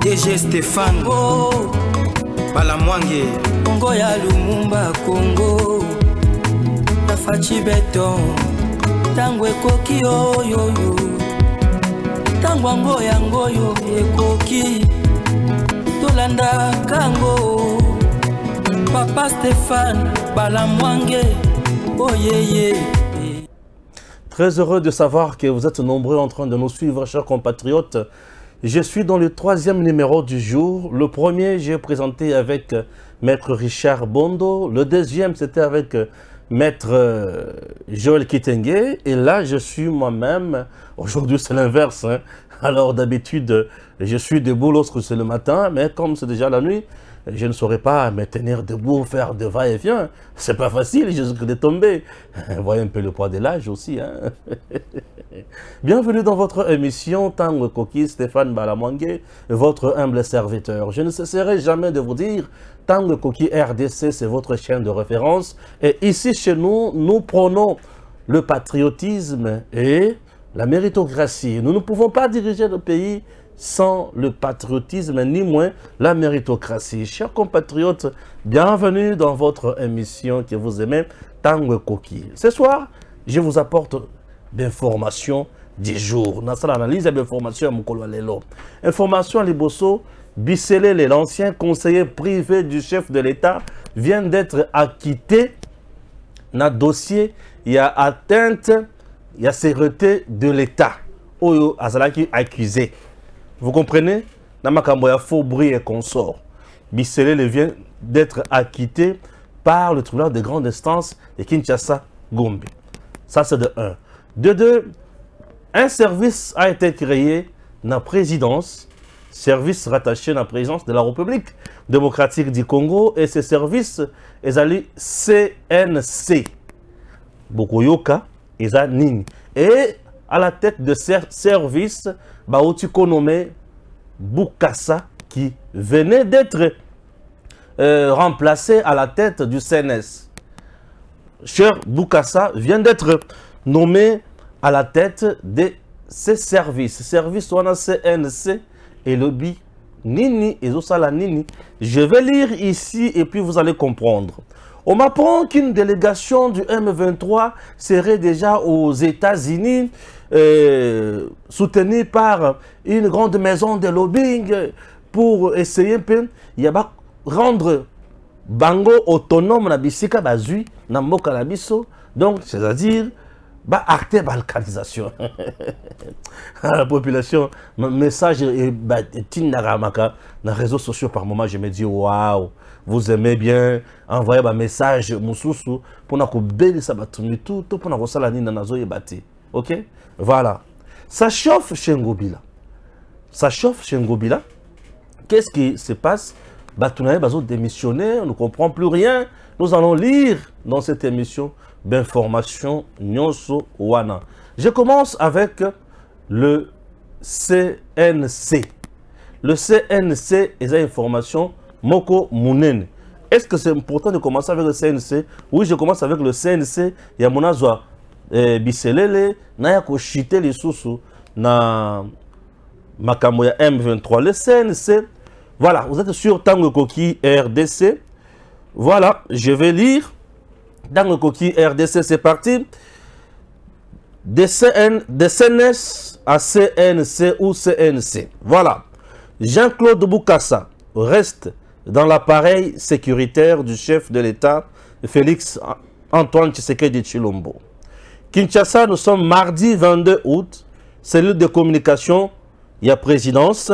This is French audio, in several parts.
dg stéphane oh, balamwange kongo ya lumumba kongo tafaci beton ntango ekoki oyoyo. Ntango yango yango oyo ekoki. Tolandaka yango papa stéphane balamwange oyeye. Très heureux de savoir que vous êtes nombreux en train de nous suivre, chers compatriotes. Je suis dans le troisième numéro du jour. Le premier, j'ai présenté avec euh, Maître Richard Bondo. Le deuxième, c'était avec euh, Maître euh, Joël Kitenge. Et là, je suis moi-même. Aujourd'hui, c'est l'inverse. hein. Alors, d'habitude, je suis debout lorsque c'est le matin, mais comme c'est déjà la nuit, je ne saurais pas me tenir debout, faire de va-et-vient. C'est pas facile, je risque de tomber. Voyez un peu le poids de l'âge aussi. Hein? Bienvenue dans votre émission Tango Koki, Stéphane Balamwangue, votre humble serviteur. Je ne cesserai jamais de vous dire, Tango Koki RDC, c'est votre chaîne de référence. Et ici, chez nous, nous prenons le patriotisme et la méritocratie. Nous ne pouvons pas diriger le pays sans le patriotisme, ni moins la méritocratie. Chers compatriotes, bienvenue dans votre émission que vous aimez, Tango Koki. Ce soir, je vous apporte d'informations du jour. Dans l'analyse d'informations à Mokolo Lelo. Information à Liboso, Bisselele, l'ancien conseiller privé du chef de l'État, vient d'être acquitté dans le dossier. Il y a atteinte, il y a sécurité de l'État. Oyo Azalaki accusé. Vous comprenez? Namakamboya Faubry et consort. Bisselele vient d'être acquitté par le tribunal de grande instance de Kinshasa, Gombe. Ça, c'est de 1. De 2, un service a été créé dans la présidence, service rattaché à la présidence de la République démocratique du Congo, et ce service est allé CNC. Bokoyoka, Eza. Et à la tête de ce service, Baotiko nommé Boukassa, qui venait d'être euh, remplacé à la tête du CNS. Cher Boukassa vient d'être nommé à la tête de ces services. Service on CNC et lobby Nini et Zosala Nini. Je vais lire ici et puis vous allez comprendre. On m'apprend qu'une délégation du M23 serait déjà aux États-Unis, euh, soutenue par une grande maison de lobbying pour essayer un peu, il y a pas rendre bango autonome na bisika bazui na mboka na biso. Donc c'est-à-dire ba acte balkanisation. La population message et ba tinaka maka na réseaux sociaux. Par moment je me dis waouh vous aimez bien envoyer ba message mususu mpona kobelisa bato mitu to mpona kosala nini na nazoyeba te ok? Voilà ça chauffe chez ngobila ça chauffe chez ngobila Qu'est-ce qui se passe? Batounaye Bazo démissionné, on ne comprend plus rien. Nous allons lire dans cette émission d'information Nyonso Wana. Je commence avec le CNC. Le CNC est une information Moko Munene. Est-ce que c'est important de commencer avec le CNC Oui, je commence avec le CNC. Il eh, Biselele, Naya Koshite Lisusu, na makambo ya M23. Le CNC, voilà, vous êtes sur Tango Koki RDC. Voilà, je vais lire. Tango Koki RDC, c'est parti. De CNS à CNC ou CNC. Voilà. Jean-Claude Boukassa reste dans l'appareil sécuritaire du chef de l'État, Félix Antoine Tshisekedi Chilombo. Kinshasa, nous sommes mardi 22 août, cellule de communication, il y a présidence.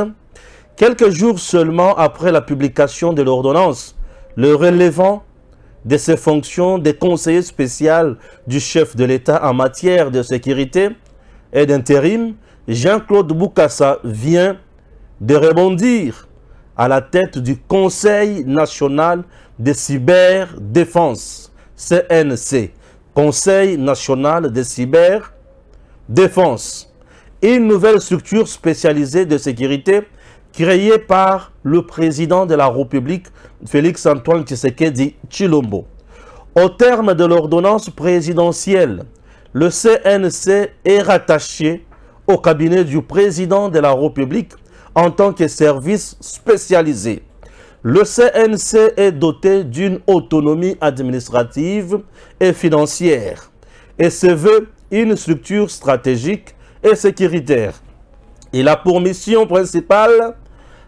Quelques jours seulement après la publication de l'ordonnance, le relevant de ses fonctions de conseiller spécial du chef de l'État en matière de sécurité et d'intérim, Jean-Claude Boukassa vient de rebondir à la tête du Conseil national de cyberdéfense, CNC, Conseil national de cyberdéfense, une nouvelle structure spécialisée de sécurité créée par le président de la République, Félix-Antoine Tshisekedi Chilombo. Au terme de l'ordonnance présidentielle, le CNC est rattaché au cabinet du président de la République en tant que service spécialisé. Le CNC est doté d'une autonomie administrative et financière et se veut une structure stratégique et sécuritaire. Il a pour mission principale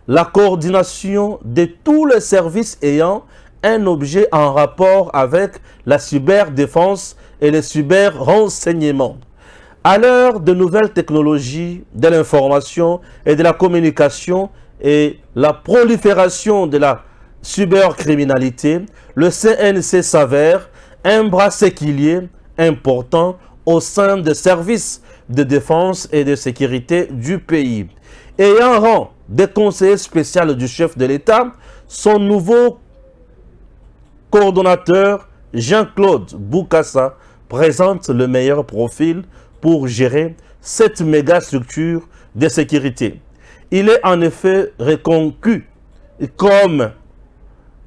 la coordination de tous les services ayant un objet en rapport avec la cyberdéfense et les cyber-renseignements. À l'heure de nouvelles technologies de l'information et de la communication et la prolifération de la cybercriminalité, le CNC s'avère un bras séquilier important au sein des services de défense et de sécurité du pays. Ayant rang des conseillers spéciaux du chef de l'État, son nouveau coordonnateur Jean-Claude Boukassa présente le meilleur profil pour gérer cette méga structure de sécurité. Il est en effet reconnu comme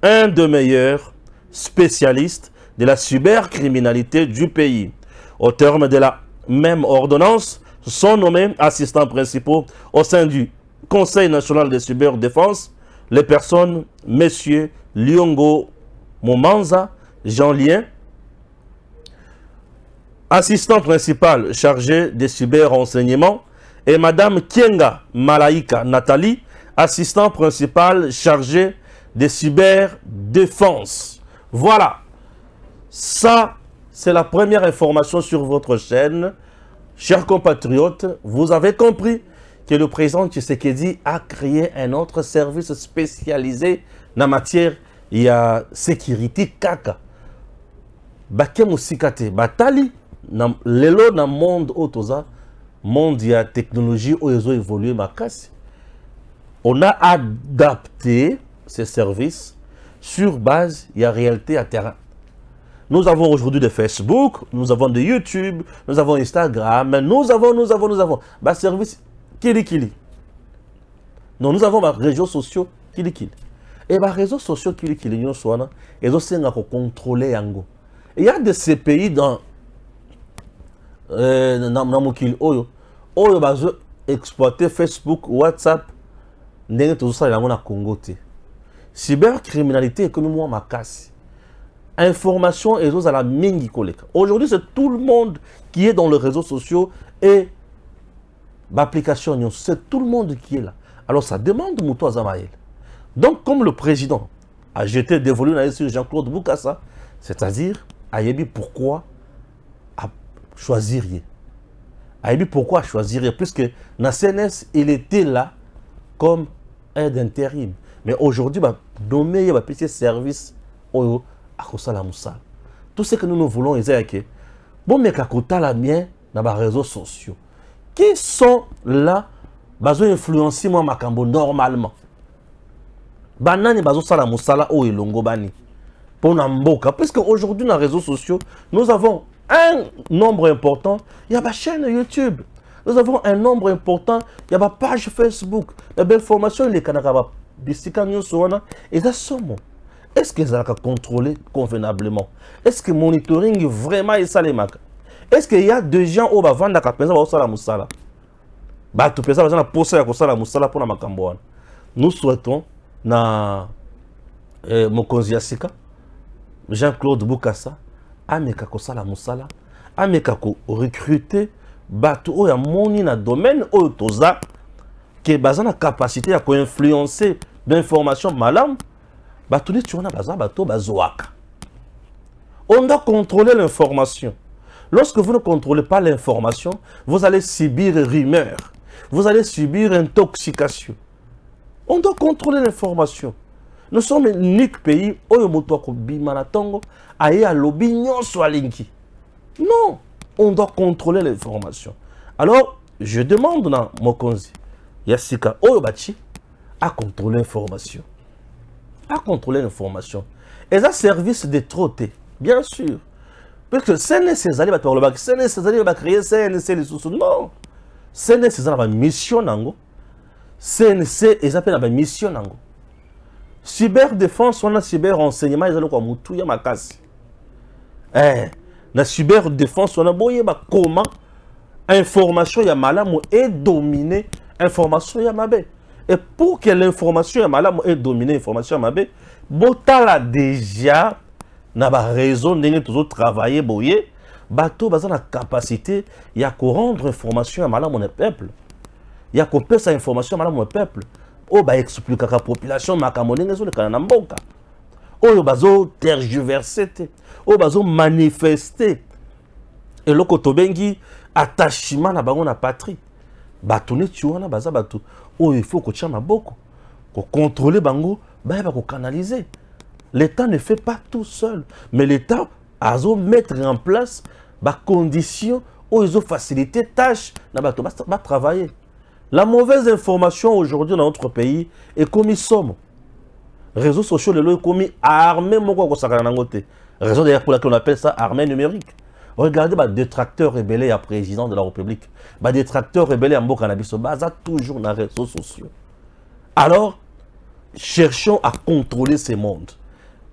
un des meilleurs spécialistes de la cybercriminalité du pays. Au terme de la même ordonnance, sont nommés assistants principaux au sein du Conseil national de cyberdéfense les personnes Messieurs Lyongo Momanza, Jean Lien, assistant principal chargé des cyber-renseignements, et Madame Kienga Malaika Nathalie, assistant principal chargé des cyber-défense. Voilà. Ça, c'est la première information sur votre chaîne. Chers compatriotes, vous avez compris que le président Tshisekedi a créé un autre service spécialisé dans la matière a sécurité kaka. Musikate batali lelo na monde otoza monde ya technologie oyo évolué makasi. On a adapté ces services sur base il y a réalité à terrain. Nous avons aujourd'hui de Facebook, nous avons de YouTube, nous avons Instagram, nous avons, nous avons, nous avons. Bah, service kili kili. Non, nous avons des réseaux sociaux kili kili. Et les réseaux sociaux qui sont ils ont contrôler yango. Il y a de ces pays dans euh, dans mokili oyo oyo bazo exploiter Facebook, WhatsApp ndenge tozosala yango na Congo te. Cybercriminalité ekomi mwa makasi. Information ezozala mingi koleka. Aujourd'hui, c'est tout le monde qui est dans les réseaux sociaux et l'application, c'est tout le monde qui est là. Alors ça demande Mouto Azamael. Donc, comme le président a jeté dévolu sur Jean-Claude Boukassa, c'est-à-dire, Ayebi, pourquoi choisir Ayebi, pourquoi choisir Puisque dans CNS, il était là comme aide intérim. Mais aujourd'hui, bah, nommer un petit service à Kosala Moussa. Tout ce que nous nous voulons, c'est que, bon, mais qu'à la mienne dans les réseaux sociaux, qui sont là, bah, influencer moi, Makambo, normalement. Banani oyo elongo bani mpona mboka puisque aujourd'hui na réseaux sociaux nous avons un nombre important ya bachaîne youtube. Nous avons un nombre important ya bapage facebook. Ya bainformation elekanaka bisika nyonso wana. Eza somo est ce que ezalaka contrôlé convenablement? Est ce que monitoring vraiment est ce que ya des gens oyo bavandaka mpenza bazosala mosala bato mpenza baza na posa ya kosala mosala mpona makambo wana. Nous souhaitons na eh, mokonzi ya sika jean-claude bukasa ameka kosala mosala ameka korecrute bato oyo amoni na domaine oyo toza ke baza na capacité ya koinfluence d'information malamu bato neti wana baza bato bazwaka. On doit contrôler l'information. Lorsque vous ne contrôlez pas l'information vous allez subir rumeur vous allez subir intoxication. On doit contrôler l'information. Nous sommes l'unique pays où on aye alobi nyonso alingi. Non, on doit contrôler l'information. Alors, je demande na Mokonzi, Yassika Oyobachi, à contrôler l'information. À contrôler l'information. Et ça, service de trotter, bien sûr. Parce que CNS, c'est allé créer CNS, les sous Non. CNS, c'est une mission, nango. cnc eza mpe na bamission nango cyberdéfense wana cyberrenseignement eza lokola motu ya makasi eh, na cyberdéfense wana boyeba koma information ya malamu edomine information ya mabe et pour que l'information ya malamu edomine information ya mabe botala déjà na baraison ndenge tozotravaille boye bato baza na capacité ya korendre information ya malamu na peuple. Ya kopesa information ya malamu na peuple oyo baexplikaka population makambo ndenge ezolekana na mboka. Oyo bazotergiverse te oyo bazomanifeste eloko tobengi attachement na bango na patrie. Bato neti wana baza bato oyo il faut kotia maboko kocontrôle bango bayeba kocanaliser l'état ne fait pas tout seul mais l'état azomettre en place bacondition oyo ezofacilite tâche na bato batravailler la mauvaise information aujourd'hui dans notre pays ekomi somo réseaux sociaux kosakana nango te raison d'ailleurs pour laquelle on appelle ça armée numérique. Regardez badétracteurs rebelle ya président de la république. Badétracteurs rebelle ya mboka na biso baza toujours na réseaux sociaux. Alors cherchons à contrôler ces mondes.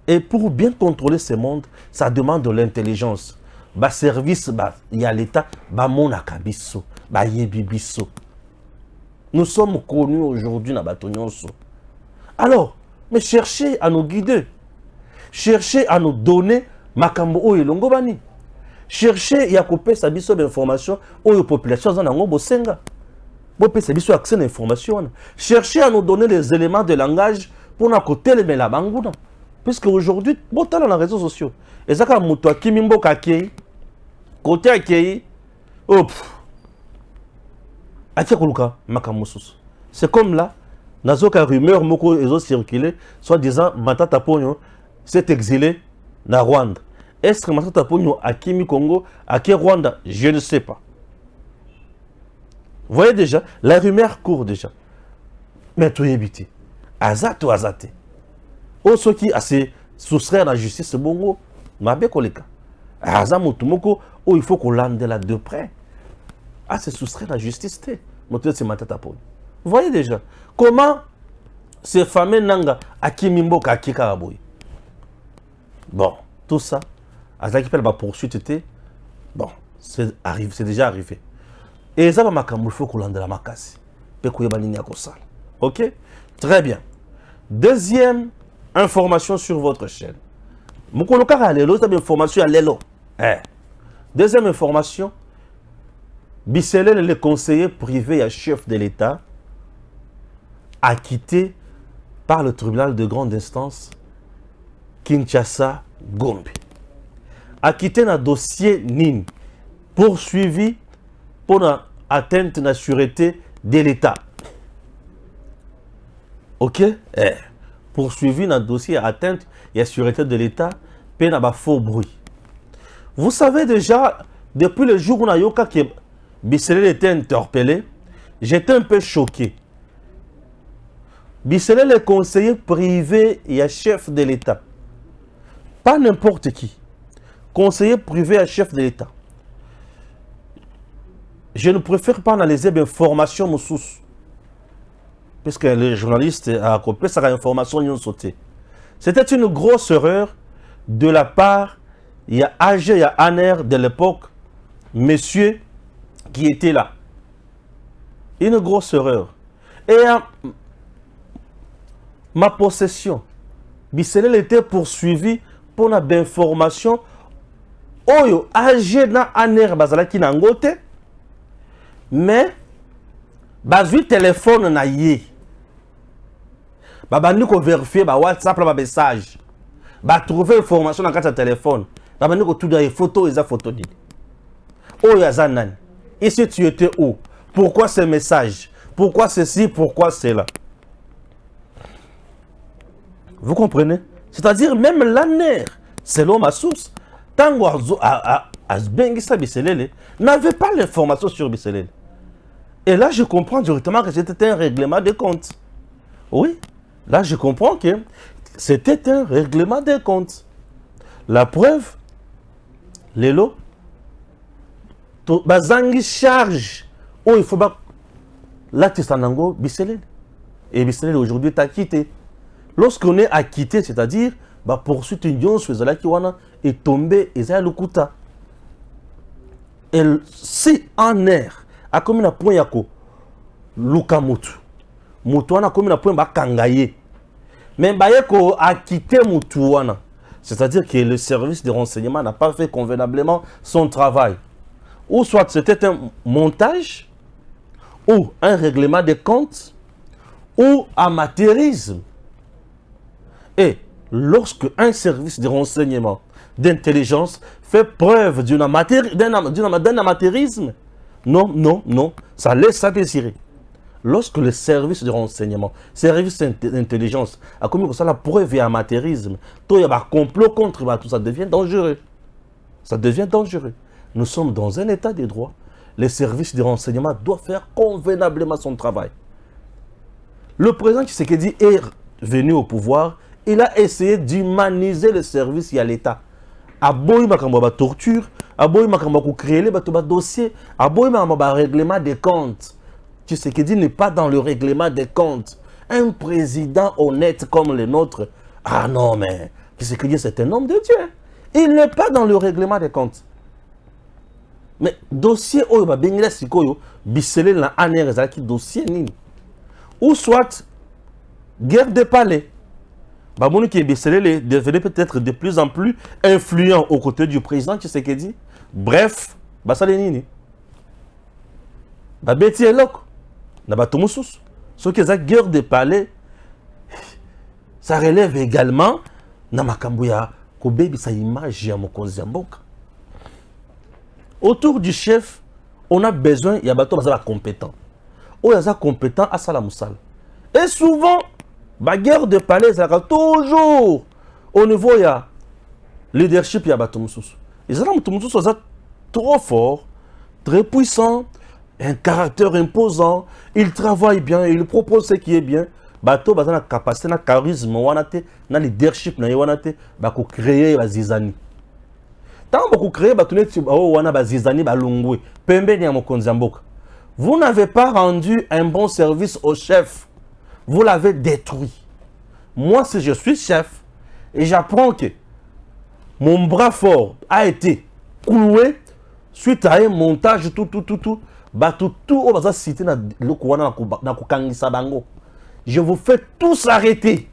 Et pour bien contrôler ces mondes ça demande de l'intelligence. Baservice ya l'état bamonaka biso bayebi biso nous sommes connus aujourd'hui na bato nyonso alors mais cherchez à nous guider. Cherchez à nous donner makambo oyo elongo bani. Cherchez ya kopesa biso bainformation oyo population aza nango bosenga. Accès na information wana. Cherchez à nous donner les éléments de langage mpona kotelemela banguna. Puisque aujourd'hui botala na réseaux sociaux. Eza kaka moto akimi mboka kote akei oh, atia koluka makambo mosusu. C'est comme là nazoka rumeur moko ezocircule soit disant matata ponyo s'est exilé na rwanda. Est ce que matata ponyo akimi congo ake rwanda? Je ne sais pas. Voyez déjà la rumeur court déjà. Mais toyebi te aza to aza te oyo soki ase soustraire na justice bongo mabe koleka. Aza motu moko oyo il faut kolandela de près. Ase soustraire na justice ponyo voyez déjà comment ce fameux nanga akimi mboka ake kaka boye. Bon tout ça azalaki mpe na bapoursuite te. Bon c'est déjà arrivé. Et eza bamakambo ifo kolandela makasi mpe koyeba nini ya kosala. Ok? Très bien. Deuxième information sur votre chaîne. Mokolo kaka ya lelo eza bainformation ya lelo. Eh. deuxième information biselele le conseiller privé ya chef de l'état acquitté par le tribunal de grande instance Kinshasa Gombe. Acquitté dans dossier NIN, poursuivi pour atteinte à la sûreté de l'État. Ok? Eh. Poursuivi dans dossier atteinte à la sûreté de l'État, peine à faux bruit. Vous savez déjà, depuis le jour où on a yoka que Bissele était interpellé, j'étais un peu choqué. Bissele le conseiller privé et chef de l'État. Pas n'importe qui. Conseiller privé et chef de l'État. Je ne préfère pas analyser l'information sous. Puisque les journalistes a copié cette information ont sauté. C'était une grosse erreur de la part, il y a AG, il y a Aner de l'époque, monsieur qui était là. Une grosse erreur. Et euh, ma possession, Bisselel était poursuivi pour la d'information. Oyo, âgé na aner bazalaki na ngote. Mais, bazui téléphone na ye. Babandi ko vérifier ba WhatsApp ba message. Ba trouver information na kata téléphone. Babandi ko tout des photos et photo dini. Oyo azanani. Ici tu étais où? Pourquoi ces messages Pourquoi ceci? Pourquoi cela? Vous comprenez? C'est-à-dire même l'ANER, selon ma source, Tango Azbengisa Bisselele n'avait pas l'information sur Bisselele. Et là, je comprends directement que c'était un règlement de comptes. Oui, là, je comprends que c'était un règlement de comptes. La preuve, les lots, bazangi charge. Oyo il faut balatisa nango biselele et biselele aujourd'hui est acquitté lorsqu'on est acquitté c'est-à-dire bapoursuite nyonso ezalaki wana etombe eza ya lokuta. Si en air akomi na point ya koluka motu wana akomi na point bakanga ye mais baye koakite motu wana. C'est-à-dire que le service de renseignement n'a pas fait convenablement son travail ou soit c'était un montage ou un règlement de comptes ou amateurisme et lorsque un service de renseignement, d'intelligence fait preuve d'un amateurisme, non, non, non, ça laisse à désirer. Lorsque le service de renseignement, service d'int- d'intelligence, a commis ça la preuve et amateurisme, y a un complot contre bah, tout ça devient dangereux. Ça devient dangereux. Nous sommes dans un état de droit. Les services de renseignement doivent faire convenablement son travail. Le président Tshisekedi est venu au pouvoir, il a essayé d'humaniser le service à l'État. Aboyi makambo ba torture, aboyi makambo ko créer bato ba dossier, aboyi makambo ba règlement des comptes. Tshisekedi n'est pas dans le règlement des comptes. Un président honnête comme le nôtre, ah non mais Tshisekedi c'est un homme de Dieu. Il n'est pas dans le règlement des comptes. Mais dossier oyo ba bengela sikoyo bisele na aner ezalaki dossier nini? Ou soit guerre de palais. Bamouni qui est devenait peut-être de plus en plus influent aux côtés du président Tshisekedi. Bref, basale nini? Babeti eloko. Na bato mosusu. Qui est guerre de palais, ça relève également na makambo ya kobebisa image ya. Autour du chef, on a besoin ya bato baza compétent. oyo aza compétent asala mosala et souvent baguerre de palais ezalaka toujours au niveau ya leadership ya bato mosusu ezala moto mosusu trop fort très puissant un caractère imposant il travaille bien il propose ce qui est bien bato baza na capacité na charisme wana te na leadership na ye wana te bakocreye bazizani ntango bakocreye bato neti oyo wana bazizani Vous n'avez pas rendu un bon service au chef. Vous l'avez détruit. Moi, si je suis chef et j'apprends que mon bras fort a été cloué suite à un montage, tout, tout, tout, tout, bah, tout, tout, on va citer dans le Kouana, dans Koukangisa Bango. Je vous fais tous arrêter.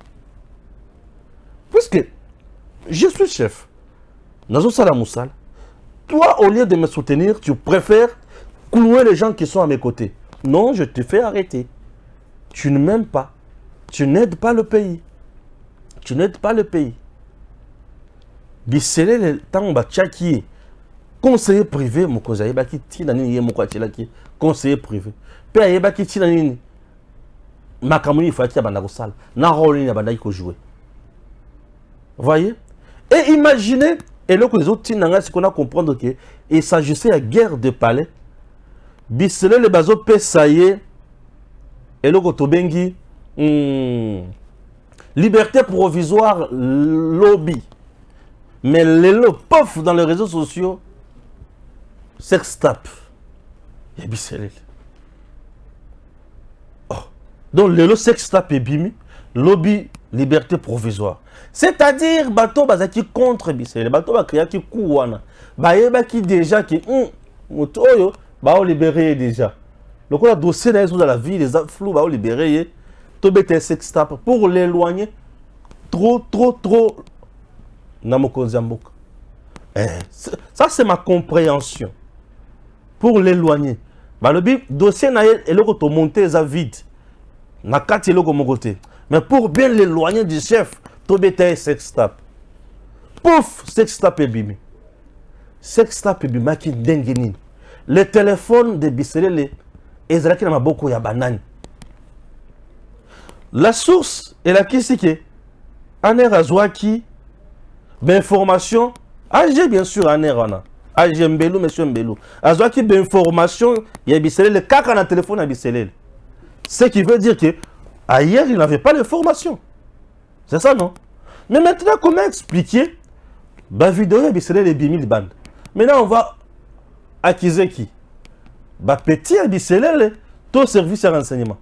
Puisque je suis chef. Nazo Salamoussal. Toi, au lieu de me soutenir, tu préfères clouer les gens qui sont à mes côtés. Non, je te fais arrêter. Tu ne m'aimes pas. Tu n'aides pas le pays. Tu n'aides pas le pays. Bisele le temps ba tchaki. Conseiller privé mokoza yebaki tina nini ye moko atielaki conseiller privé. Pe ayebaki tina nini makambo nini fati banda kosala na rôle nini abandaki kojouer. Voyez? Et imaginez eloko ezotina ngai sikoyo na comprendre que il s'agissait ya guerre de palais biselele bazopesa ye eloko tobengi hmm, liberté provisoire lobby. Mais lelo pof dans les réseaux sociaux sextap ya biselele oh. donc lelo sextap ebimi lobby liberté provisoire. C'est-à-dire bato bazalaki contre biselele bato bakreaki ku wana bayebaki déjà ke hmm, moto oyo baolibere ye déjà. Lokola dossier na ye ezoza la ville eza flou baolibere ye tobeta sextap pour l'éloigner trop trop trop na eh, ça c'est ma compréhension. Pour l'éloigner. Balobi dossier na ye eloko tomonte eza vide. Na kati eloko moko te mais pour bien l'éloigner du chef tobeta ye sextap pouf sextap ebimi sextap ebimaki ndenge nini le téléphone de biselele ezalaki na maboko ya banani la source elakisi ke aner azwaki bainformation ag bien sûr aner wana ag mbelu monsieur mbelu azwaki bainformation ya biselele kaka na telefone ya biselele ce qui veut dire que ailleurs il n'avait pas l'information c'est ça non? Mais maintenant comment expliquer? Bavideo ya biselele ebimi libanda maintenant on va accuser qui? Petit à Bisselele, tout service à renseignement.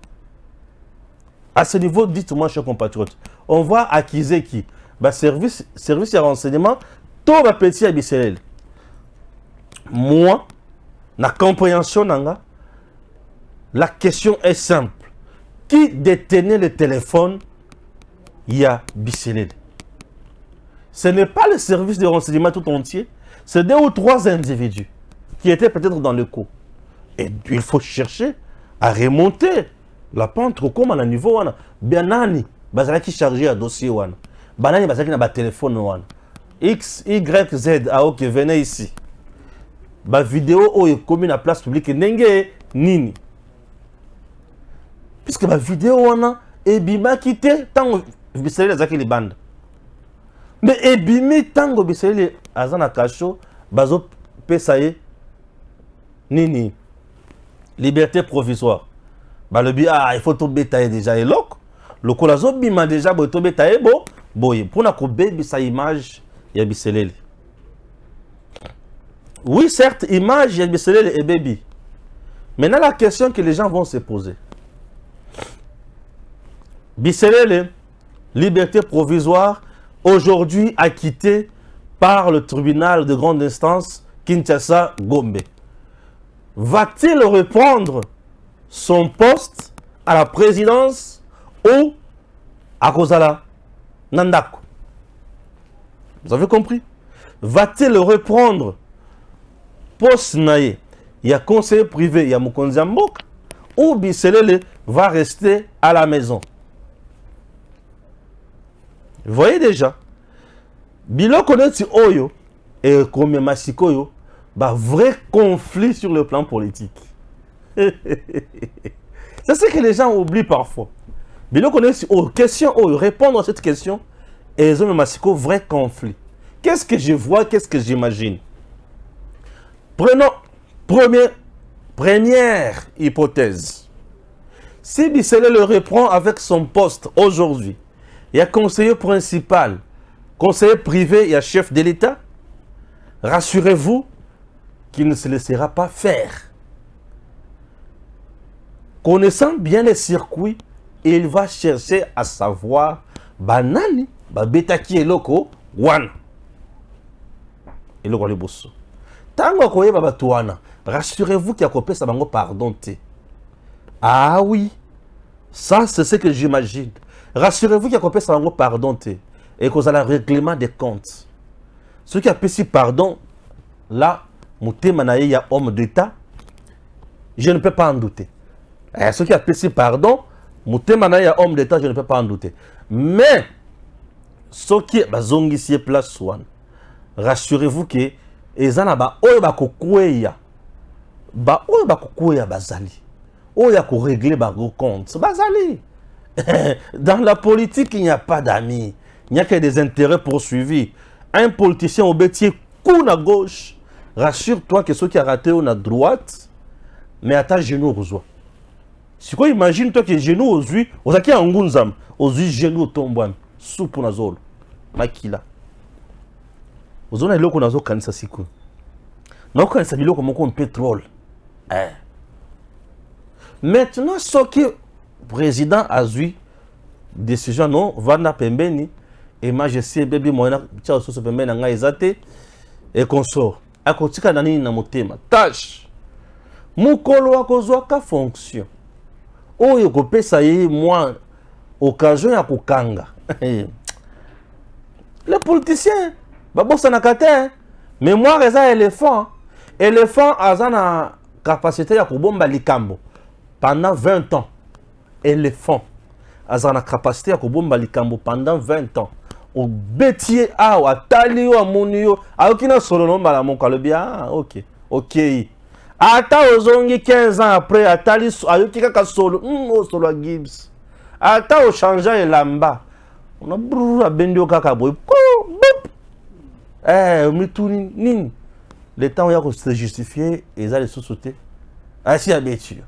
À ce niveau, dites-moi, chers compatriotes, on va accuser qui? Bah, service, service à renseignement, tout petit à Bisselele. Moi, la compréhension, la question est simple. Qui détenait le téléphone? Ya biselele ce n'est pas le service de renseignement tout entier c'est deux ou trois individus qui étaient peut-être dans le coup et il faut chercher à remonter la pente kokóma na niveau wana. Bia nani bazalaki chargé ya dossier wana? Banani bazalaki na batelefone wana? X y z aoke venez ici bavideo oyo ekomi na place publique ndenge nini? Puisque bavideo wana ebimaki te ntango bisaleli azalaki libanda me ebimi ntango bisaleli aza na kasho bazopesa ye nini? Liberté provisoire. Balobi ah il faut tobeta ye déjà eloko lokola azobima déjà boye tobeta ye bo boye mpona kobebisa image ya biseleli oui certes image ya biseleli ebebi maintenant la question que les gens vont se poser biselele liberté provisoire aujourd'hui acquitté par le tribunal de grande instance Kinshasa Gombe. Va-t-il reprendre son poste à la présidence ou à Kozala Nandako? Vous avez compris? Va-t-il reprendre poste naye Il y a conseiller privé, il y a ou Biselele va rester à la maison? Vous voyez déjà. Biloko neti oyo ekomema sikoyo ba vrai conflit sur le plan politique. C'est ce que les gens oublient parfois. Biloko neti oyo. Question oyo. Répondre à cette question ezomema sikoyo vrai conflit. Qu'est-ce que je vois qu'est-ce que j'imagine? Prenons première, première hypothèse. Si Bissele le reprend avec son poste aujourd'hui il y a conseiller principal conseiller privé et chef de l'État, rassurez-vous qu'il ne se laissera pas faire. Connaissant bien les circuits, il va chercher à savoir banani babetaki eloko wana. Eloko liboso ntango akoyeba bato wana rassurez-vous qu'il akopesa bango pardon ah oui ça c'est ce que j'imagine rassurez-vous qu'il akopesa bango pardon te ekozala règlement des comptes. Soki apesi pardon là na ye ya homme d'état je ne peux pas en douter. Eh, soki apesi pardon motema na ye ya homme d'état je ne peux pas en douter. Mais soki bazongisi ye place wana rassurez-vous ke eza na baoyo bakokweya baoyo bakokweya bazali. Oyo ya korégle bango compte bazali dans la politique il n'y a pas d'amis il n'y a que des intérêts poursuivis. Un politicien au bêtier, coup à gauche, rassure-toi que ceux qui a raté on à droite, mais à ta genou aux Si quoi imagine toi que genou yeux, aux aki en gunzam, yeux genou tombouan, soupe on nazo kanisa siku. Na kanisa biloko moko pétrole. Eh. Maintenant, ce qui président a eu décision non, vana pembeni, emagesi ebebi moyena tia lisusu pembeni na ngai eza te ekonsort akotika na nini na motema tashe mokolo akozwaka fonction. Oyo kopesa ye mwa occasion ya kokanga. Le politicien babosanaka te mémoire eza éléphant. Éléphant aza na capacité ya kobomba likambo pendant 20 ans éléphant. Aza na capacité ya kobomba likambo pendant 20 ans. Obeti ye awa atali yo amoni yo. Ayoki na solo no mbala moko alobi ah ok okei ata ozongi 15 ans après atali ayoki kaka solo mm, o solo ya gibbs. Ata ochange elamba. Ona brr abendi yo kaka boye bop eh, omituni nini? Le temps oya kose justifie eza lisusu te asi abeti yo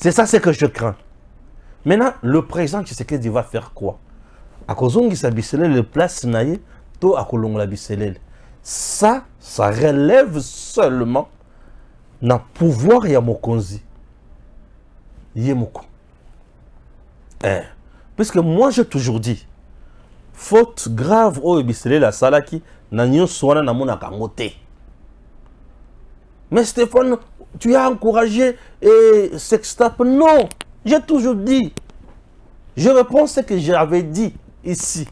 c'est ça ce que je crains. Maintenant, le président Tshisekedi va faire quoi? Akozongisa biselele place na ye to akolongola ça ça relève seulement na pouvoir ya mokonzi. Ye moko. Eh. puisque moi j'ai toujours dit faute grave oyo biselele asalaki na nyonso wana namonaka yango te mais stéphane tu as encouragé et Sextap. Non, j'ai toujours dit. Je réponds ce que j'avais dit ici.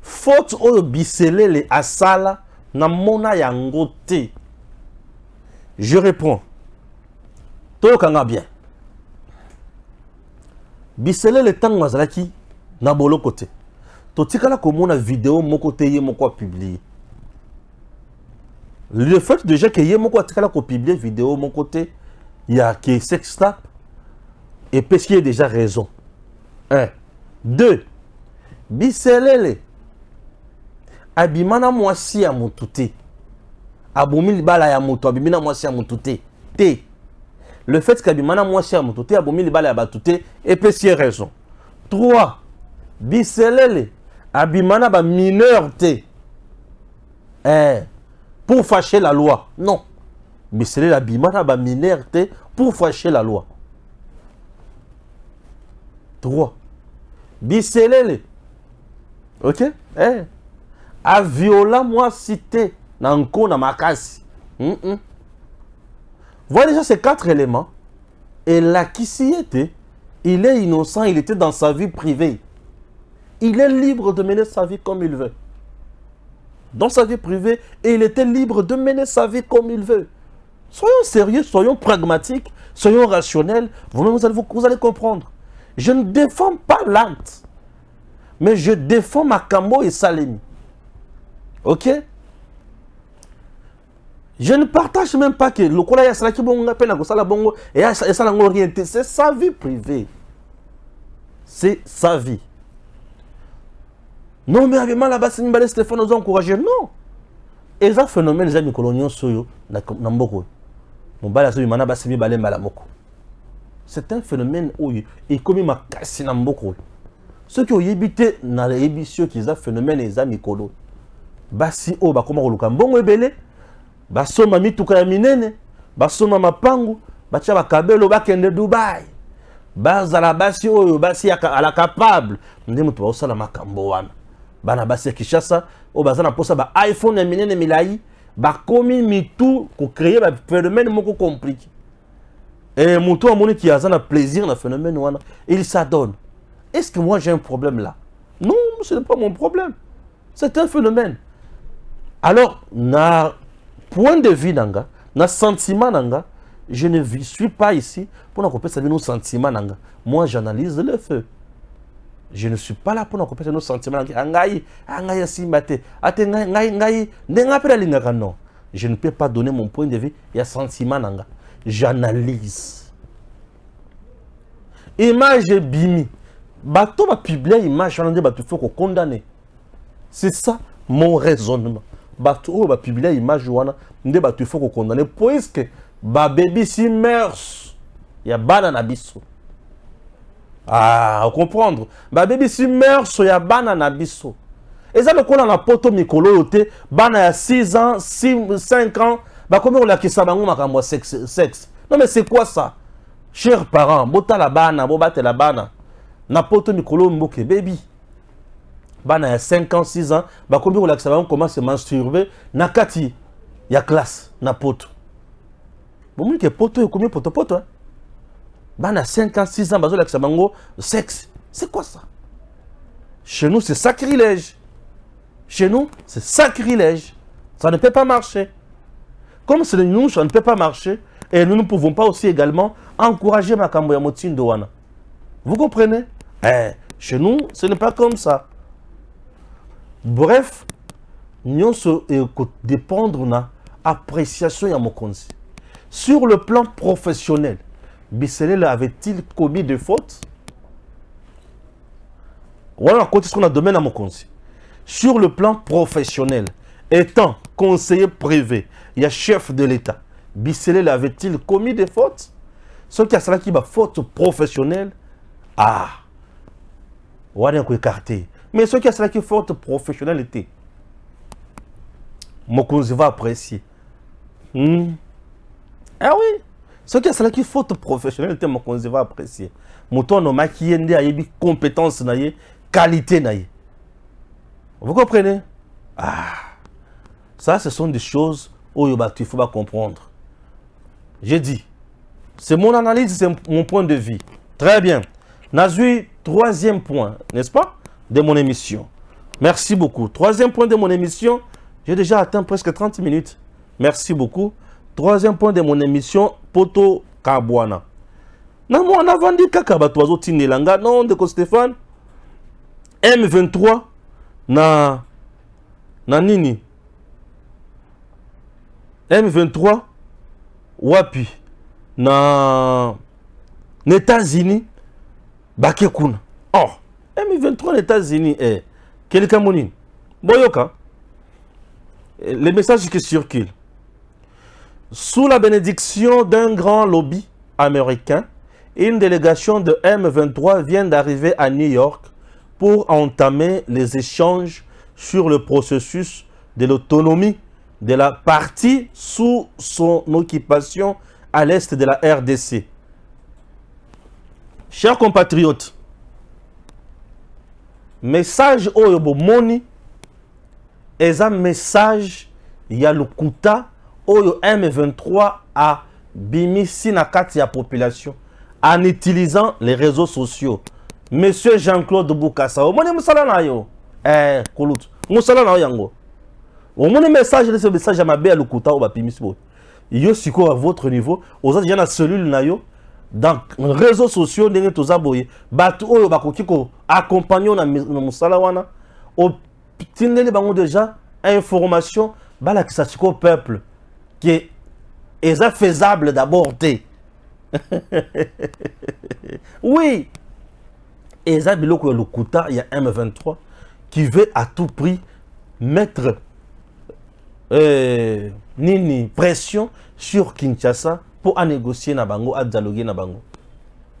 Faute oyo biselele asala na mona yango te. Je réponds. Tokanga bien. Biselele ntango azalaki na boloko te. Totikala komona video moko te ye moko apublie. Le fait déjà que ye moko atikala kopublie video moko te ya ke sextap et parce qu'il y a déjà raison. Un. Deux. Biselele. Abimana mwasi ya motu te abomi libala ya moto abimi na mwasi ya motu te te le fait kabimana mwasi ya motu te abomi libala ya epesi ye raison. 3 biselele. Abima na bamineur te eh, pour fâcher la loi. Non. Biselele abima na bamineur te pour fâcher la loi. 3 biselele. Ok? Eh? te na nko na makasi mm -mm. voilà déjà ces quatre éléments. Elakisi ete il est innocent il était dans sa vie privée. Il est libre de mener sa vie comme il veut dans sa vie privée et il était libre de mener sa vie comme il veut. Soyons sérieux soyons pragmatiques soyons rationnels. Vous-même vous allez, vous allez comprendre. Je ne défends pas l'acte mais je défends makambo et salemi. Ok? Je ne partage même pas que lokola ya asalaki bongo nga mpe na kosala bongo esala yango rien. Te c'est sa vie privée. C'est sa vie non mais abima na basi mibale stéphane oza encourage non. Eza phénomène eza mikolo nyonso oyo na mboka oyo mobali azobima na basi mibale mbala c'est un phénomène oyo ekomi makasi na mboka oyo eza phénomène eza mikolo basi oyo bakoma koluka. Mbongo ebele basomba mituka ya minene basomba mapangu batya bakabelo bakende dubai. Bazala basi oyo basi ala capable. Nde moto baosala makambo wana bana basi ya kinshasa oyo baza na mposa ba iphone ya minene milai bakomi mitu kocreye baphénomène moko compliqué. E motu amoniki aza na plaisir na phénomène wana. Il s'adonne. Est ce que moi j'ai un problème là? Non ce n'est pas mon problème. C'est un phénomène. Alors na point de vue nanga na sentiment nanga je ne suis pas ici pour na kopesa bino sentiment nanga. Moi j'analyse le feu je ne suis pas là pour na kopesa bino sentiment nanga ngai ngai je ne peux pas donner mon point de vue. Ya sentiment nanga. J'analyse. Image ebimi bato bapiblia image wana nde bato faut kokondane c'est ça mon raisonnement. Bato oyo bapiblia image wana nde bato ifo kokondane puiske babebisi mers ya bana na biso ah ocomprendre babebisi merso ya bana na biso. Eza lokola na poto mikolo oyo te bana ya 6 ans 5 ans. Bakomi kolakisa bango makambo ya sexe, non mais c'est quoi ça? Chers parents botala bana bobatela bana. Na poto mikolo oyo mboka ebebi bana ya 5 ans 6 ans. Bakomi kolakisa bango comment se masturbe na kati ya classe na poto. Bomoni ke poto ekomi potopoto eh? Bana 5 ans 6 ans bazolakisa bango sexe. C'est quoi ça? Chez nous c'est sacrilège. Chez nous c'est sacrilège. Ça ne peut pas marcher. Comme c'est nous ça ne peut pas marcher. Et nous ne pouvons pas aussi également encourager makambo ya vous comprenez? Eh, chez nous ce n'est pas comme ça. Bref nyonso ekodépendre na appréciation ya mokonzi. Sur le plan professionnel biselele avait-il commis de fautes? Wana nakoti siko na domaine ya mokonzi sur le plan professionnel étant conseiller privé ya chef de l'état biselele avait-il commis des fautes? Soki asalaki bafaute professionnelle ah wana ya koécarte mais soki asalaki faute professionnelle te mokonzi va apprécier. Hmm. ah oui soki asalaki faute professionnelle te mokonzi va apprécier moto anomaki ye nde ayebi compétence ye qualité ye vous comprenez? Ah ça ce sont des choses bato il faut bacomprendre J'ai dit. C'est mon analyse, c'est mon point de vue. Très bien. Nazui, troisième point, n'est-ce pas, de mon émission. Merci beaucoup. Troisième point de mon émission, j'ai déjà atteint presque 30 minutes. Merci beaucoup. Troisième point de mon émission, Poto Kabwana. Na moi, on a vendu kaka bato bazotindelanga non ndeko Stéphane M23 na na nini? M23 wapi? Na na États-Unis or M23 na eh monini boyoka. Eh, les messages qui circulent sous la bénédiction d'un grand lobby américain une délégation de M23 vient d'arriver à New York pour entamer les échanges sur le processus de l'autonomie de la partie sous son occupation à l'est de la RDC. Chers compatriotes, message oyo bomoni eza message ya lokuta oyo M23 a bimisi na population en utilisant les réseaux sociaux. Monsieur Jean-Claude Boukassa, omoni musala na yo? Eh kulutu musala na yango. Omoni message de ce message ya mabe ya lokuta oyo bapimisi boye. Yo sikoyo à votre niveau oza déjà na cellule na yo. Dans réseaux sociaux ndenge toza boye. Bato oyo bakoki koaccompagne yo na mosala wana otindeli bango déjà information balakisa sikoyo peuple ke eza faisable d'abord oui. Eza biloko ya lokuta ya M23 qui veut à tout prix mettre euh, pression sur Kinshasa pour à négocier na bango bango.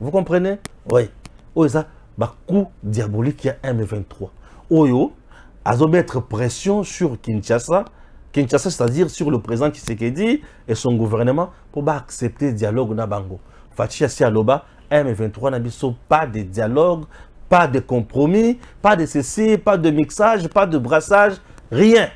Vous comprenez? Oui. Oyo eza bacoup diabolique ya M23 oyo mettre pression sur Kinshasa Kinshasa c'est-à-dire sur le président Tshisekedi et son gouvernement pour accepter dialogue na bango aloba M23 na pas de dialogue pas de compromis pas de ceci pas de mixage pas de brassage rien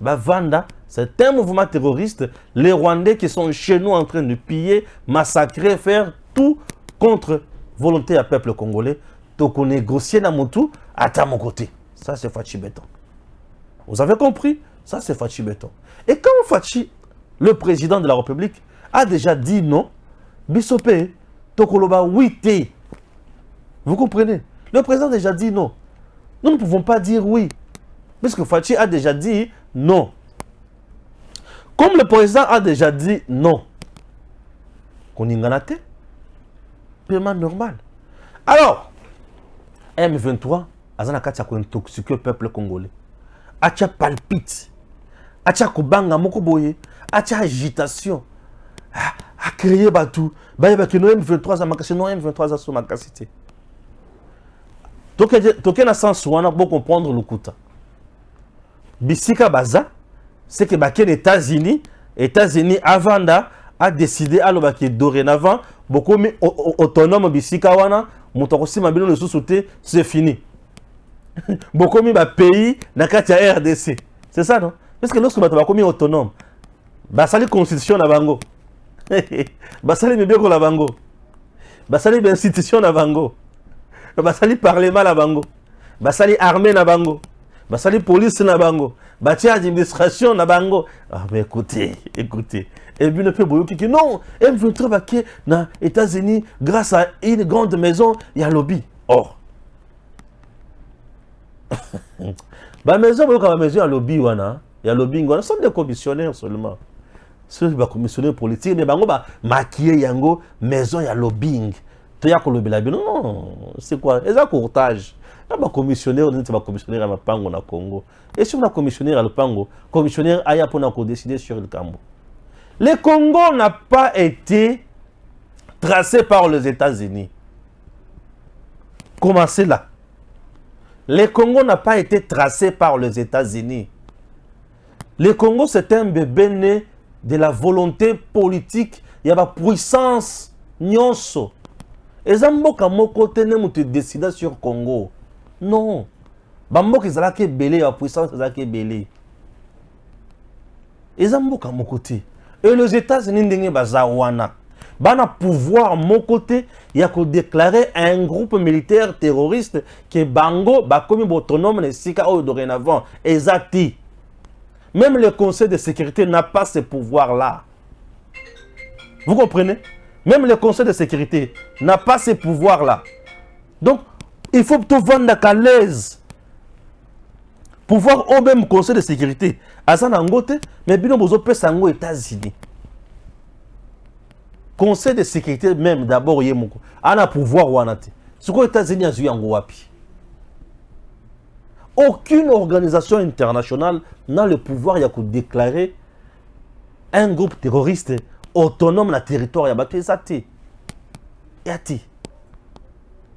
Bavanda, c'est un mouvement terroriste. Les Rwandais qui sont chez nous en train de piller, massacrer, faire tout contre volonté à peuple congolais. Donc on mon tout, à mon côté. Ça, c'est Fachi Béton. Vous avez compris? Ça, c'est Fachi Béton. Et quand Fachi, le président de la République, a déjà dit non, Bissopé, Tokoloba, oui, té. Vous comprenez? Le président a déjà dit non. Nous ne pouvons pas dire oui. Puisque Fachi a déjà dit non. Comme le président a déjà dit non, qu'on y en paiement normal. Alors, M23, azana kati ya kointoxique le peuple congolais. Atia palpite. Atia kobanga moko boye. Atia agitation. A, a créé batou. Baye baki no M23 za makasi no M23 za so makasi te. Toke na sens wana pour comprendre le kuta. bisika baza c'est que bakene états-unis états-unis avanda a décidé alobaki dorénavant bokomi autonome bisika wana moto akosima bino lisusu te c'est fini bokomi bapays na kati ya rdc c'est ça non? Parce que lorsque bato bakomi autonome basali constitution na bango. Basali mibeko na bango. Basali bainstitution na bango. Basali parlement na bango. Basali armée na bango. Basali police na bango. Batie administration na bango. Ah, mais écoutez écoutez. Et bino mpe boyokiki non m23 bake na états-unis grâce à une grande maison ya lobby. Or. Bamaison boyoka bamaison ya lobby ya lobbying wana sont des commissionnaires seulement. Soki bacommissionnaire politique mais bango bamakie yango maison ya lobbying. Toya kolobela bino non c'est quoi? Eza courtage. Na bacommissionnaire neti bacommissionnaire ya mapango na congo. Et sur na commissionnaire ya lopango commissionnaire aya mpona kodécider sur likambo le congo n'a pas été tracé par les états-unis. Commencez là. Le congo n'a pas été tracé par les états-unis le congo c'est un bébé né de la volonté politique. Ya bapuissance nyonso eza mboka moko te nde moto edécida sur congo. Non. Bamboka ezalaki ebele ya puissance ezalaki ebele. Eza mboka moko te. Et les états-unis ndenge baza wana. Bana pouvoir moko te ya kodéclarer un groupe militaire terroriste ke bango bakomi baautonome na esika oyo dorénavant. Eza ti même le conseil de sécurité n'a pas ce pouvoir là vous comprenez? Même le conseil de sécurité n'a pas ce pouvoir là donc il faut tovandaka l'aise. Pouvoir oyo même conseil de sécurité. Aza nango te mais bino bozopesa yango états-unis. Conseil de sécurité même d'abord ye moko. Ana pouvoir wana te. Sikoyo états-unis azwi yango wapi? Aucune organisation internationale n'a le pouvoir ya kodéclarer un groupe terroriste autonome na territoire ya bato eza te ya te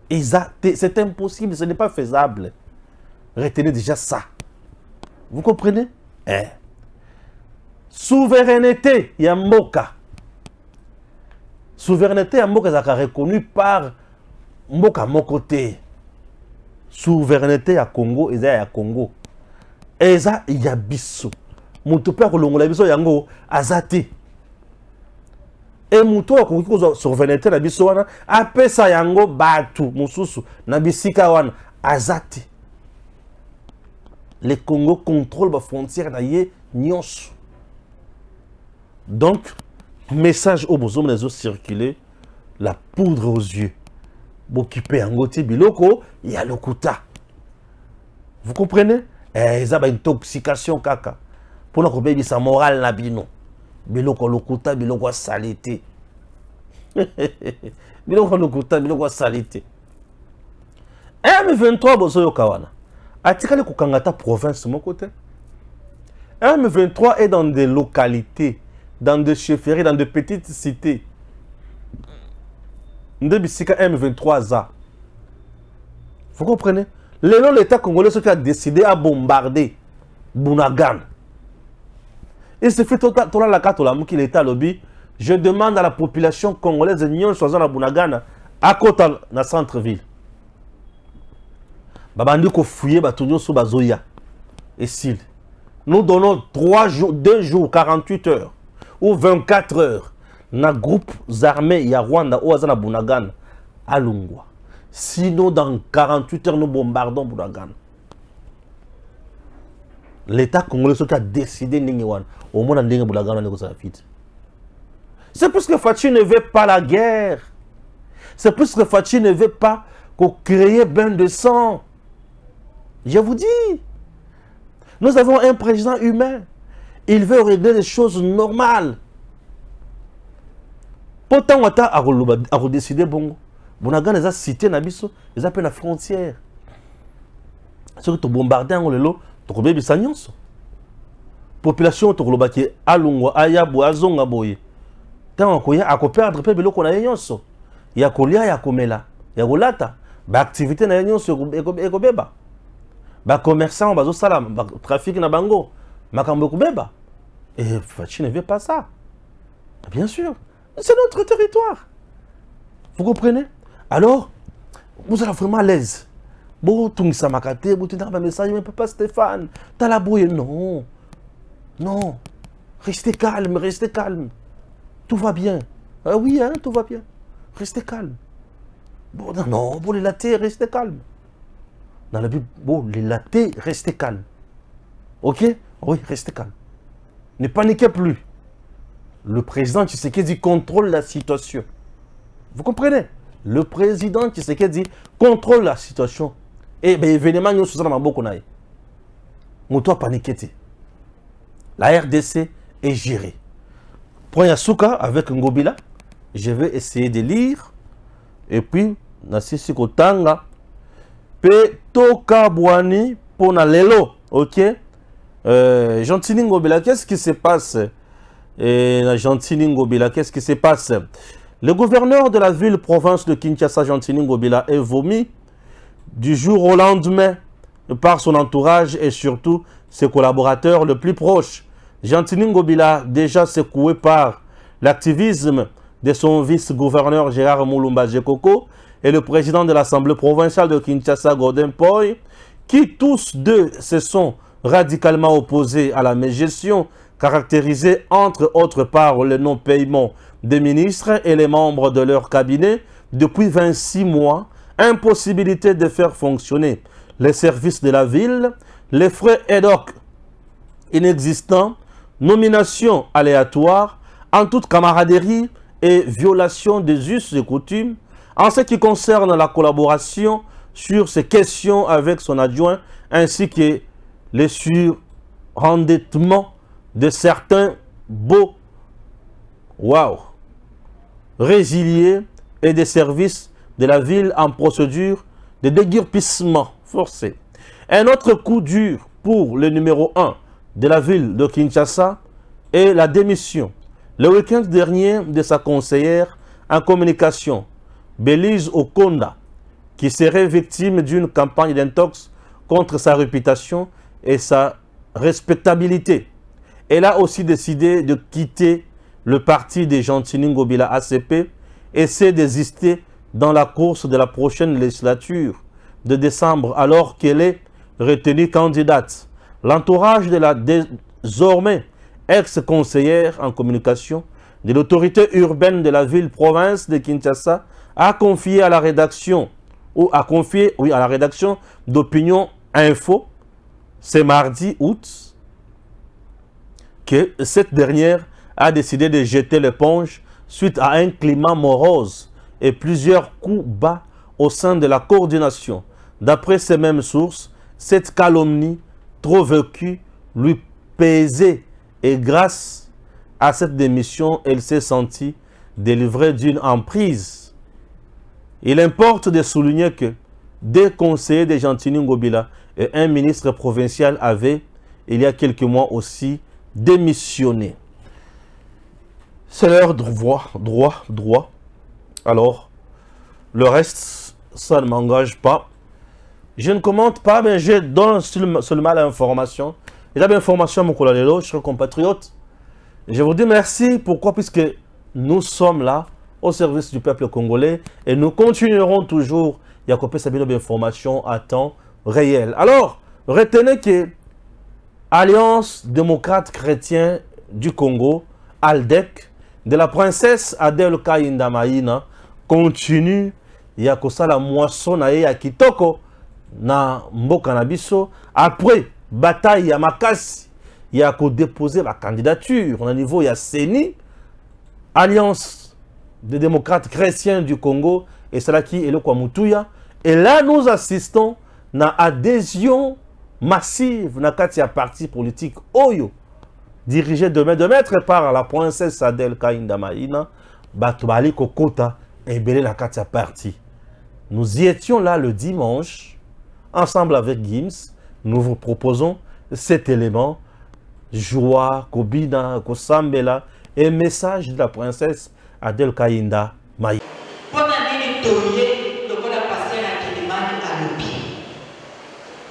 eza te c'est impossible ce n'est pas faisable. Retenez déjà ça. Vous comprenez? Eh. souveraineté ya mboka. Souveraineté ya mboka ezalaka reconnue par mboka moko te souveraineté ya congo eza ya congo. Eza ya biso. Moto mpe akolongola biso yango aza te. E moto oyo souveraineté na biso wana apesa yango bato mosusu na bisika wana aza te. Le congo contrôle bafrontière na ye nyonso. Donc message oyo bozomona ezocircule la poudre aux yeux bokipe yango ti biloko ya lokuta vous comprenez? Eh, eza baintoxication kaka. Mpona kobebisa morale na bino. Biloko lokuta biloko asali biloko lokuta biloko asali te m23 bozoyoka wana. Atikali kokanga ata province moko te m23 est dans des localités dans des chefferies dans de petites cités nde bisika m23 aza vous comprenez? L'état congolais soki a décidé à bombarder bunagan il suffit tolalaka tolamuki l'état alobi je demande à la population congolaise nyonso aza na bunagana akota na centre ville babandi kofuye bato nyonso bazoya esili nous donnons 3 jours 2 jours 48 heures ou 24 heures na groupe armé ya rwanda oyo aza na bunagana alongwa. Sinon dans 48 heures nous bombardons bunagana. L'état congolais soki adécide ndenge wana omona c'est parce que Fachi ne veut pas la guerre. C'est parce que Fachi ne veut pas qu'on crée bain de sang. Je vous dis nous avons un président humain. Il veut régler les choses normales mpo ntango ata akoloba akodeside bongo. Bunagana eza cité na biso eza mpe na frontière. Soki tobombarde yango lelo tokobebisa nyonso. Population oyo tokolobaki alongwa aya boye. Azonga boye ntango akoya akoperdre mpe biloko na ye nyonso. Ya kolia ya komela ya na ye nyonso trafic na bango. Et fachi ne veut pas ça. Bien sûr c'est notre territoire. Vous comprenez? Alors vous êtes vraiment à l'aise? Botungisamaka te botindaka bamessage mais papa stéphane tala boye non. Non. Restez calme restez calme. Tout va bien. Ah oui hein, tout va bien. Restez calme. Bon non non bolela te restez calme. Dans la Bible bolela te restez calme. Ok? Oui restez calme. Ne paniquez plus le président Tshisekedi contrôle la situation. Vous comprenez? Le président Tshisekedi contrôle la situation. Et bien, événement, nous sommes beaucoup naï. Moutoua paniqué. La RDC est gérée. Point Yasuka avec Ngobila. Je vais essayer de lire. Et puis, Nassisi Kotanga. Pe Toka Bwani Pona Lelo. Ok? Euh, Gentini Ngobila, qu'est-ce qui se passe? Et Gentini Ngobila. Qu'est-ce qui se passe? Le gouverneur de la ville-province de Kinshasa, Gentini Ngobila, est vomi du jour au lendemain par son entourage et surtout ses collaborateurs les plus proches. Gentini Ngobila, déjà secoué par l'activisme de son vice-gouverneur Gérard Moulumba Jekoko et le président de l'Assemblée provinciale de Kinshasa, Gordon Poy, qui tous deux se sont radicalement opposés à la gestion caractérisé entre autres par le non-paiement des ministres et les membres de leur cabinet depuis 26 mois, impossibilité de faire fonctionner les services de la ville, les frais ad hoc inexistants, nomination aléatoire, en toute camaraderie et violation des us et coutumes, en ce qui concerne la collaboration sur ces questions avec son adjoint, ainsi que les surendettements de certains beaux wow, résiliés et des services de la ville en procédure de déguerpissement forcé. Un autre coup dur pour le numéro 1 de la ville de Kinshasa est la démission le week-end dernier de sa conseillère en communication, Belize Okonda, qui serait victime d'une campagne d'intox contre sa réputation et sa respectabilité. Elle a aussi décidé de quitter le parti des Gentini Ngobila ACP et s'est désistée dans la course de la prochaine législature de décembre alors qu'elle est retenue candidate. L'entourage de la désormais ex-conseillère en communication de l'autorité urbaine de la ville-province de Kinshasa a confié à la rédaction ou a confié à la rédaction d'Opinion Info ce mardi août cette dernière a décidé de jeter l'éponge suite à un climat morose et plusieurs coups bas au sein de la coordination. D'après ces mêmes sources, cette calomnie trop vécue lui pesait et grâce à cette démission, elle s'est sentie délivrée d'une emprise. Il importe de souligner que des conseillers de Gentini Ngobila et un ministre provincial avaient, il y a quelques mois aussi, démissionné. C'est leur droit, droit, droit. Alors, le reste, ça ne m'engage pas. Je ne commente pas, mais je donne seulement l'information. Il y a bien information, mon collègue, chers compatriotes. Je vous dis merci. Pourquoi? Puisque nous sommes là au service du peuple congolais et nous continuerons toujours à couper Sabino d'informations à temps réel. Alors, retenez que Alliance démocrate chrétien du Congo, ALDEC, de la princesse Adel Kainda Maïna, continue ya kosala moisson na ya kitoko na mboka na biso après bataille ya makasi ya kodéposer bacandidature na niveau ya CENI alliance des démocrates chrétiens du Congo esalaki eloko ya motuya et là nous assistons na adhésion massive na kati parti politique oyo dirigé demain de maître par la princesse Adel Kainda Maïna bato kokota ebele na kati ya parti. Nous y étions là le dimanche ensemble avec Gims nous vous proposons cet élément joie kobina kosambela et message de la princesse Adel Kainda Maïna mpona nini toye lokola paster ya kilimani alobi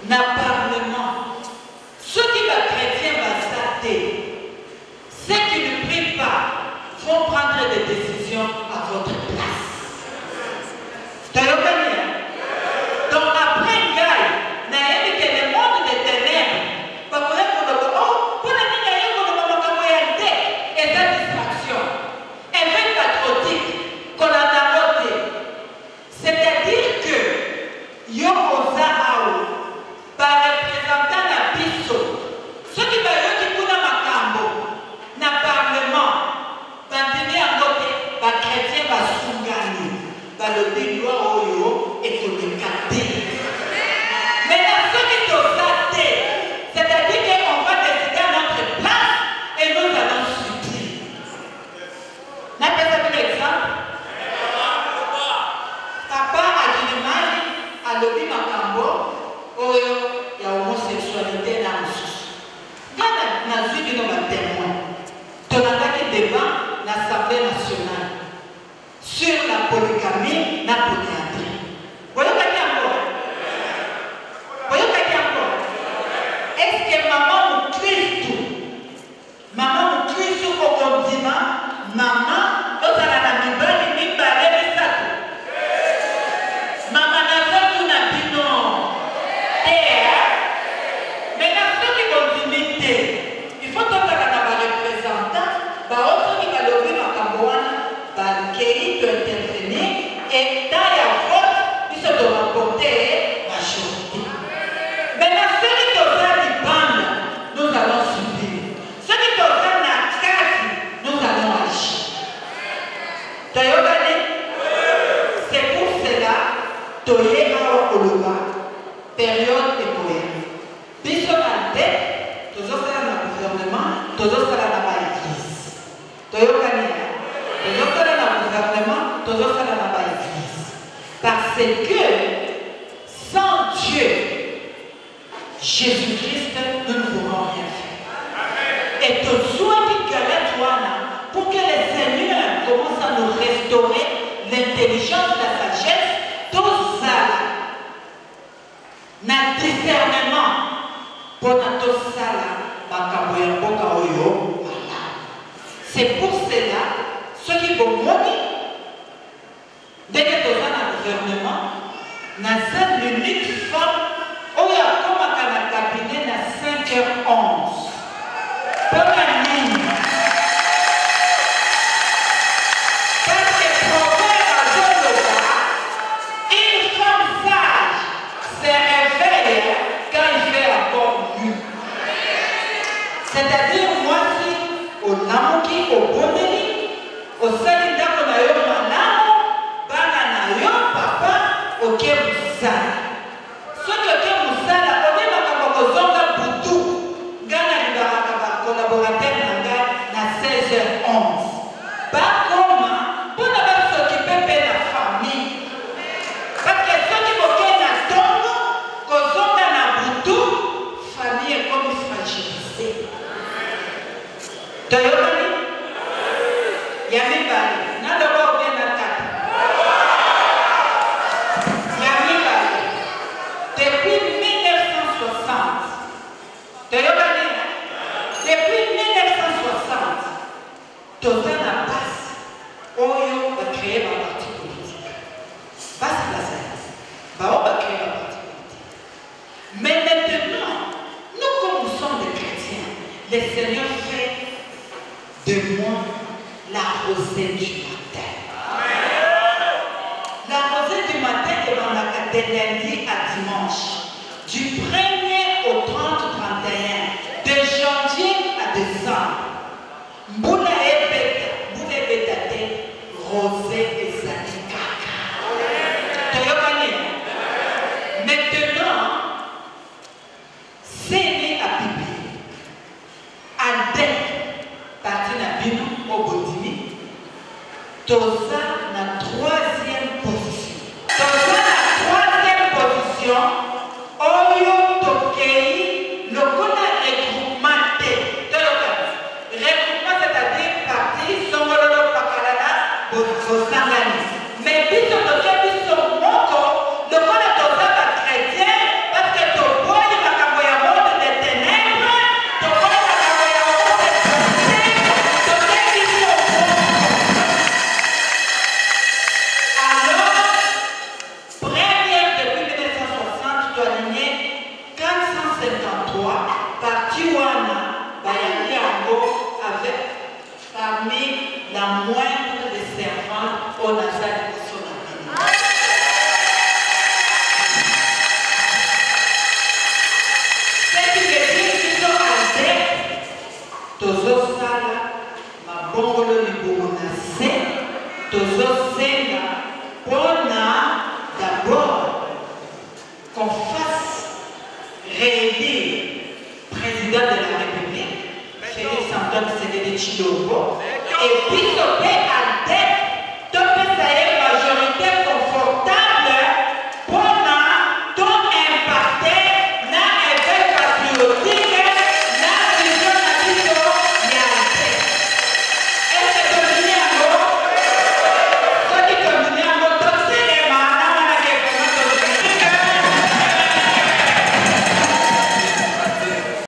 na parlement soki bakretien baza te ceux qui ne prient pas vont prendre des décisions à votre place querido intervenir, está